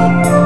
oh